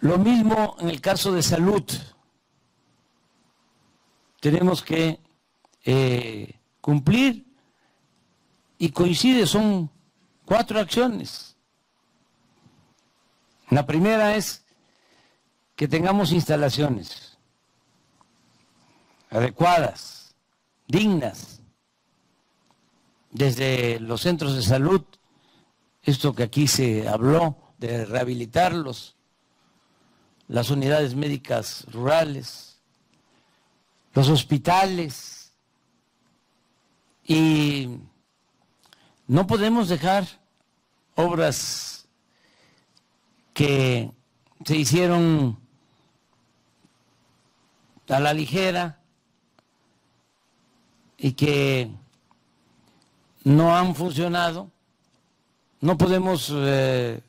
Lo mismo en el caso de salud. Tenemos que eh, cumplir y coincide, son cuatro acciones. La primera es que tengamos instalaciones adecuadas, dignas, desde los centros de salud, esto que aquí se habló de rehabilitarlos, las unidades médicas rurales, los hospitales, y no podemos dejar obras que se hicieron a la ligera y que no han funcionado. No podemos eh,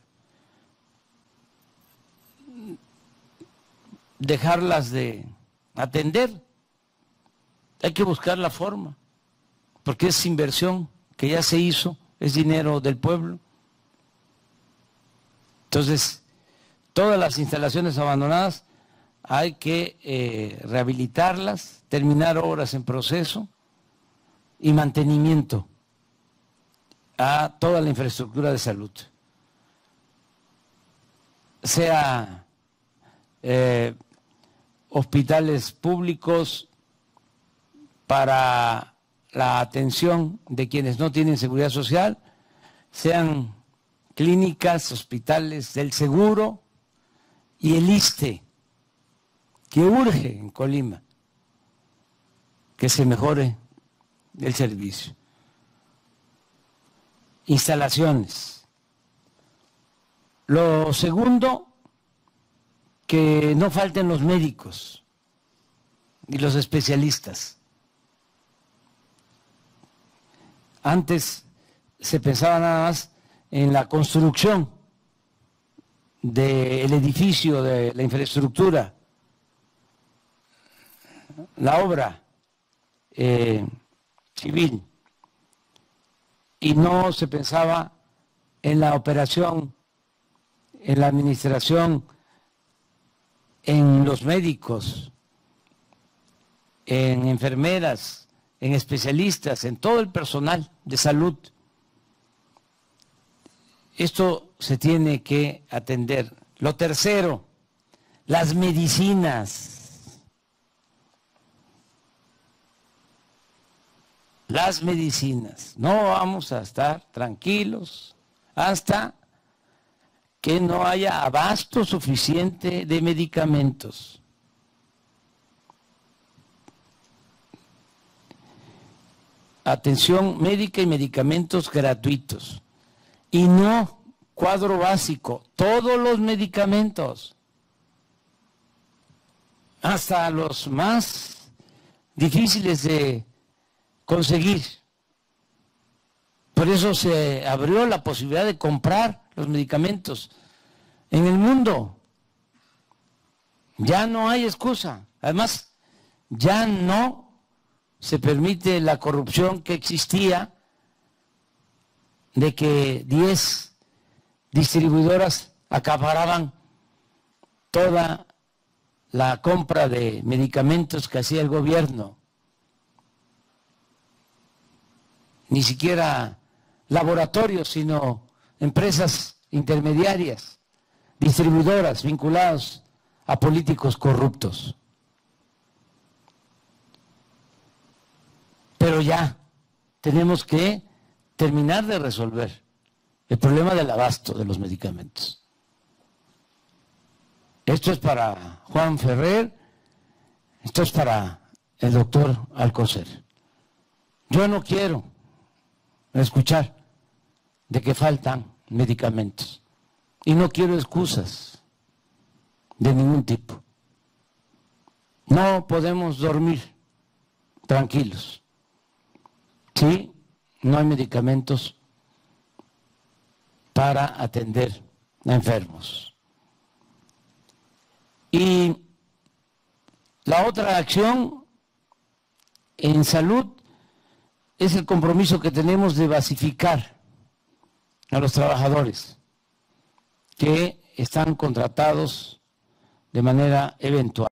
dejarlas de atender. Hay que buscar la forma, porque es inversión que ya se hizo, es dinero del pueblo. Entonces, todas las instalaciones abandonadas hay que eh, rehabilitarlas, terminar obras en proceso y mantenimiento a toda la infraestructura de salud. Sea eh, hospitales públicos para la atención de quienes no tienen seguridad social, sean clínicas, hospitales del seguro y el ISTE, que urge en Colima que se mejore el servicio. Instalaciones. Lo segundo, que no falten los médicos y los especialistas. Antes se pensaba nada más en la construcción del edificio, de la infraestructura, la obra eh, civil, y no se pensaba en la operación, en la administración, en los médicos, en enfermeras, en especialistas, en todo el personal de salud. Esto se tiene que atender. Lo tercero, las medicinas. Las medicinas. No vamos a estar tranquilos hasta que no haya abasto suficiente de medicamentos. atención médica y medicamentos gratuitos. Y no cuadro básico, todos los medicamentos, hasta los más difíciles de conseguir. Por eso se abrió la posibilidad de comprar los medicamentos en el mundo. Ya no hay excusa. Además, ya no se permite la corrupción que existía de que 10 distribuidoras acaparaban toda la compra de medicamentos que hacía el gobierno. Ni siquiera laboratorios, sino empresas intermediarias, distribuidoras vinculadas a políticos corruptos. Pero ya tenemos que terminar de resolver el problema del abasto de los medicamentos. Esto es para Juan Ferrer, esto es para el doctor Alcocer. Yo no quiero escuchar de que faltan medicamentos y no quiero excusas de ningún tipo. No podemos dormir tranquilos. Sí, no hay medicamentos para atender a enfermos. Y la otra acción en salud es el compromiso que tenemos de basificar a los trabajadores que están contratados de manera eventual.